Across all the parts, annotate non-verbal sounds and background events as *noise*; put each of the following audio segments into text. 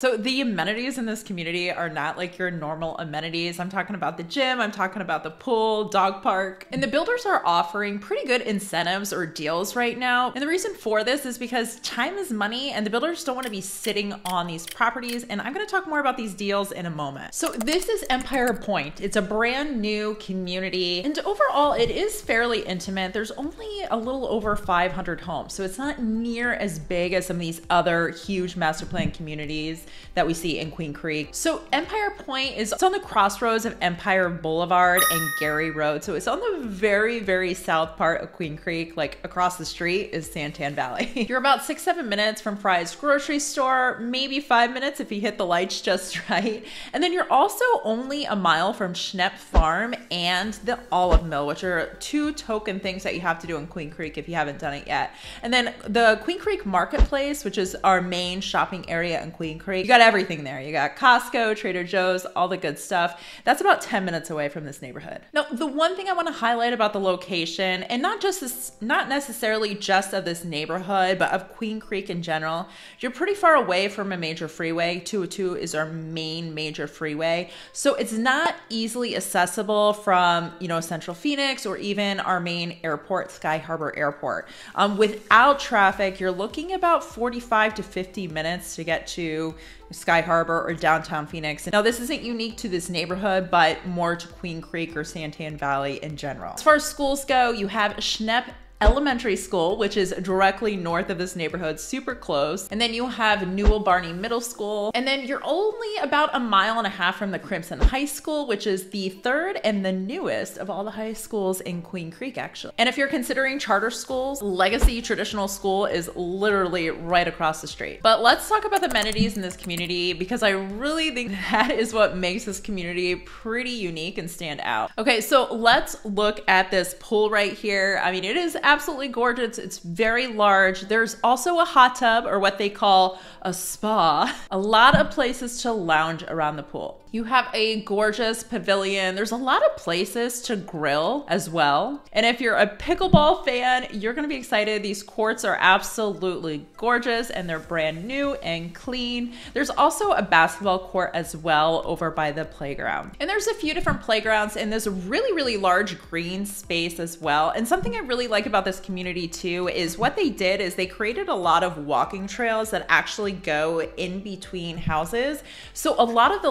So the amenities in this community are not like your normal amenities. I'm talking about the gym, I'm talking about the pool, dog park. And the builders are offering pretty good incentives or deals right now. And the reason for this is because time is money and the builders don't want to be sitting on these properties. And I'm going to talk more about these deals in a moment. So this is Empire Pointe. It's a brand new community and overall it is fairly intimate. There's only a little over 500 homes. So it's not near as big as some of these other huge master plan communities that we see in Queen Creek. So Empire Pointe is it's on the crossroads of Empire Boulevard and Gary Road. So it's on the very, very south part of Queen Creek, like across the street is Santan Valley. *laughs* You're about six, seven minutes from Fry's grocery store, maybe five minutes if you hit the lights just *laughs* right. And then you're also only a mile from Schnepf Farm and the Olive Mill, which are two token things that you have to do in Queen Creek if you haven't done it yet. And then the Queen Creek Marketplace, which is our main shopping area in Queen Creek. You got everything there. You got Costco, Trader Joe's, all the good stuff. That's about 10 minutes away from this neighborhood. Now, the one thing I want to highlight about the location, and not just this, not necessarily just of this neighborhood, but of Queen Creek in general, you're pretty far away from a major freeway. 202 is our main major freeway. So it's not easily accessible from, you know, Central Phoenix or even our main airport, Sky Harbor Airport. Um, without traffic, you're looking about 45 to 50 minutes to get to Sky Harbor or downtown Phoenix. Now, this isn't unique to this neighborhood, but more to Queen Creek or Santan Valley in general. As far as schools go, you have Schnepf Elementary School, which is directly north of this neighborhood, super close. And then you have Newell Barney Middle School. And then you're only about a mile and a half from the Crismon High School, which is the third and the newest of all the high schools in Queen Creek, actually. And if you're considering charter schools, Legacy Traditional School is literally right across the street. But let's talk about the amenities in this community because I really think *laughs* that is what makes this community pretty unique and stand out. Okay, so let's look at this pool right here. I mean, it is absolutely gorgeous. It's very large. There's also a hot tub or what they call a spa. A lot of places to lounge around the pool. You have a gorgeous pavilion. There's a lot of places to grill as well. And if you're a pickleball fan, you're gonna be excited. These courts are absolutely gorgeous and they're brand new and clean. There's also a basketball court as well over by the playground. And there's a few different playgrounds in this really, really large green space as well. And something I really like about this community too is what they did is they created a lot of walking trails that actually go in between houses. So a lot of the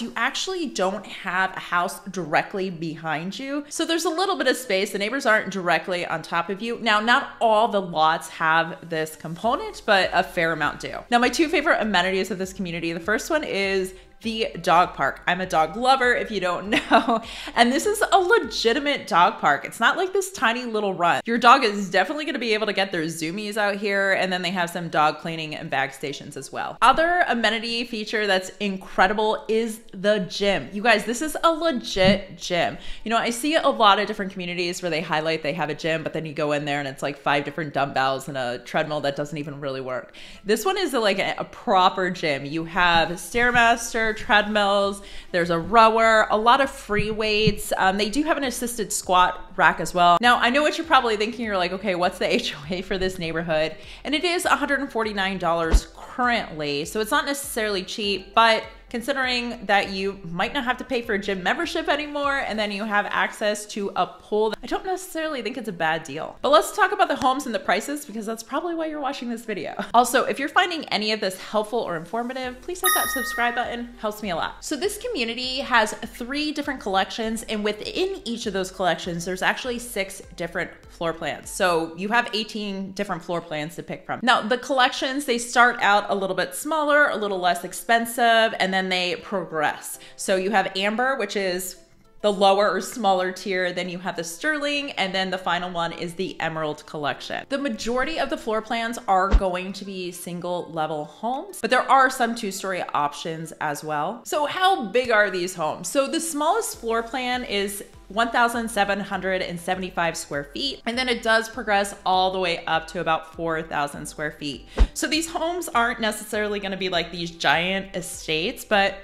you actually don't have a house directly behind you. So there's a little bit of space. The neighbors aren't directly on top of you. Now, not all the lots have this component, but a fair amount do. Now, my two favorite amenities of this community, the first one is the dog park. I'm a dog lover, if you don't *laughs* know. And this is a legitimate dog park. It's not like this tiny little run. Your dog is definitely gonna be able to get their zoomies out here, and then they have some dog cleaning and bag stations as well. Other amenity feature that's incredible is the gym. You guys, this is a legit gym. You know, I see a lot of different communities where they highlight they have a gym, but then you go in there and it's like five different dumbbells and a treadmill that doesn't even really work. This one is a, like a, a proper gym. You have Stairmaster, treadmills, there's a rower, a lot of free weights. Um, they do have an assisted squat rack as well. Now, I know what you're probably thinking. You're like, okay, what's the *laughs* HOA for this neighborhood? And it is $149 currently. So it's not necessarily cheap, but considering that you might not have to pay for a gym membership anymore and then you have access to a pool. I don't necessarily think it's a bad deal. But let's talk about the homes and the prices because that's probably why you're watching this video. Also, if you're finding any of this helpful or informative, please hit that subscribe button, helps me a lot. So this community has three different collections and within each of those collections, there's actually six different floor plans. So you have 18 different floor plans to pick from. Now the collections, they start out a little bit smaller, a little less expensive, and then they progress. So you have Amber, which is the lower or smaller tier. Then you have the Sterling, and then the final one is the Emerald Collection. The majority of the floor plans are going to be single level homes, but there are some two story options as well. So how big are these homes? So the smallest floor plan is 1,775 square feet. And then it does progress all the way up to about 4,000 square feet. So these homes aren't necessarily gonna be like these giant estates, but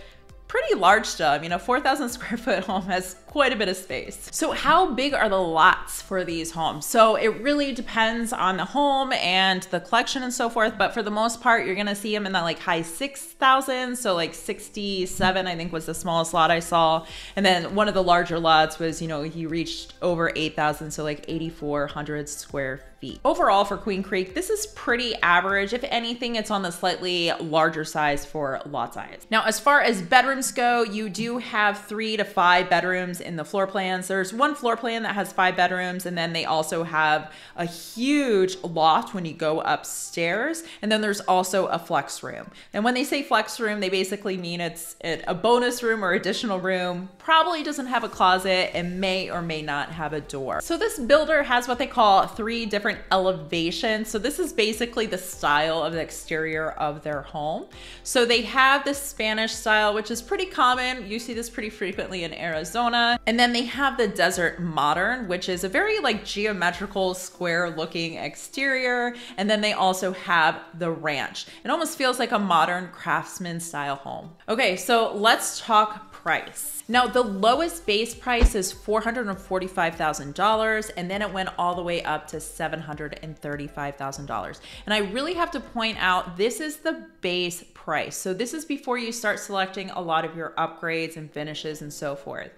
pretty large. I mean, a 4,000 square foot home has quite a bit of space. So how big are the lots for these homes? So it really depends on the home and the collection and so forth, but for the most part, you're gonna see them in that like high 6,000. So like 67, I think was the smallest lot I saw. And then one of the larger lots was, you know, he reached over 8,000, so like 8,400 square feet. Overall for Queen Creek, this is pretty average. If anything, it's on the slightly larger size for lot size. Now, as far as bedrooms go, you do have three to five bedrooms in the floor plans. There's one floor plan that has five bedrooms, and then they also have a huge loft when you go upstairs. And then there's also a flex room. And when they say flex room, they basically mean it's a bonus room or additional room. Probably doesn't have a closet and may or may not have a door. So this builder has what they call three different elevations. So this is basically the style of the exterior of their home. So they have the Spanish style, which is pretty common. You see this pretty frequently in Arizona. And then they have the desert modern, which is a very like geometrical square looking exterior. And then they also have the ranch. It almost feels like a modern craftsman style home. Okay, so let's talk price. Now, the lowest base price is $445,000, and then it went all the way up to $735,000. And I really have to point out this is the base price. So, this is before you start selecting a lot of your upgrades and finishes and so forth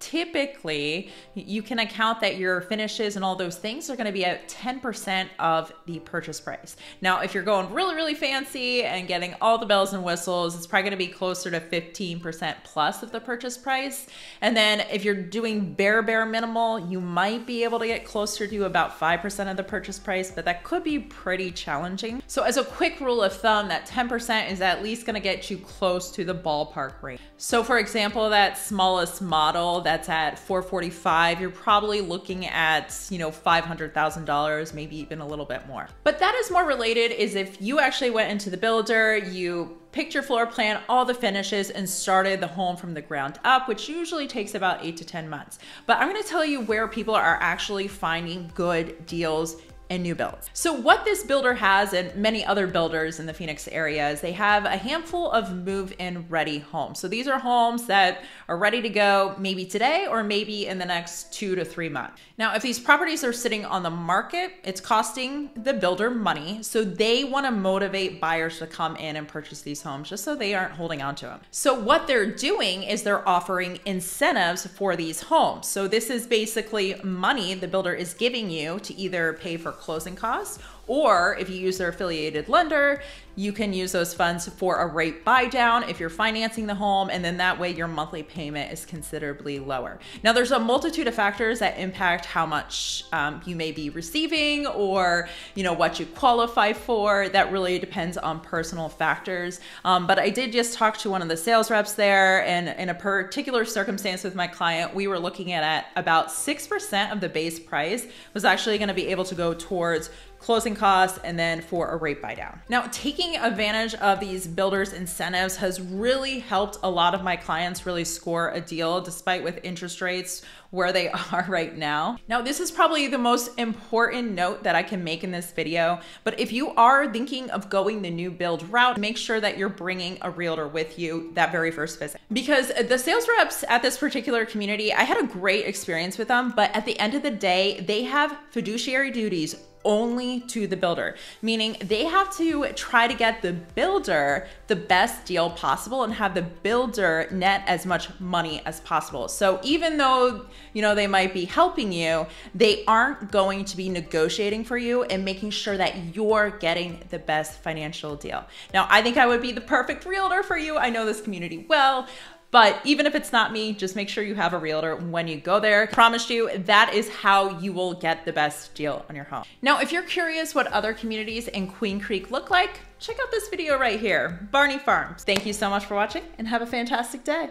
typically you can account that your finishes and all those things are going to be at 10% of the purchase price. Now, if you're going really, really fancy and getting all the bells and whistles, it's probably going to be closer to 15% plus of the purchase price. And then if you're doing bare, bare minimal, you might be able to get closer to about 5% of the purchase price, but that could be pretty challenging. So as a quick rule of thumb, that 10% is at least going to get you close to the ballpark rate. So for example, that smallest model that's at 445, you're probably looking at, you know, $500,000, maybe even a little bit more. But that is more related is if you actually went into the builder, you picked your floor plan, all the finishes, and started the home from the ground up, which usually takes about eight to 10 months. But I'm gonna tell you where people are actually finding good deals and new builds. So what this builder has and many other builders in the Phoenix area is they have a handful of move-in ready homes. So these are homes that are ready to go maybe today or maybe in the next two to three months. Now, if these properties are sitting on the market, it's costing the builder money. So they want to motivate buyers to come in and purchase these homes just so they aren't holding on to them. So what they're doing is they're offering incentives for these homes. So this is basically money the builder is giving you to either pay for closing costs or if you use their affiliated lender, you can use those funds for a rate buy down if you're financing the home, and then that way your monthly payment is considerably lower. Now, there's a multitude of factors that impact how much um, you may be receiving or you know what you qualify for. That really depends on personal factors. Um, but I did just talk to one of the sales reps there, and in a particular circumstance with my client, we were looking at, at about six percent of the base price was actually going to be able to go towards closing costs, and then for a rate buy down. Now, taking advantage of these builders incentives has really helped a lot of my clients really score a deal despite with interest rates where they *laughs* are right now. Now, this is probably the most important note that I can make in this video, but if you are thinking of going the new build route, make sure that you're bringing a realtor with you that very first visit. Because the sales reps at this particular community, I had a great experience with them, but at the end of the day, they have fiduciary duties only to the builder, meaning they have to try to get the builder the best deal possible and have the builder net as much money as possible. So even though, you know, they might be helping you, they aren't going to be negotiating for you and making sure that you're getting the best financial deal. Now, I think I would be the perfect realtor for you. I know this community well. But even if it's not me, just make sure you have a realtor when you go there. I promise you, that is how you will get the best deal on your home. Now, if you're curious what other communities in Queen Creek look like, check out this video right here, Barney Farms. Thank you so much for watching and have a fantastic day.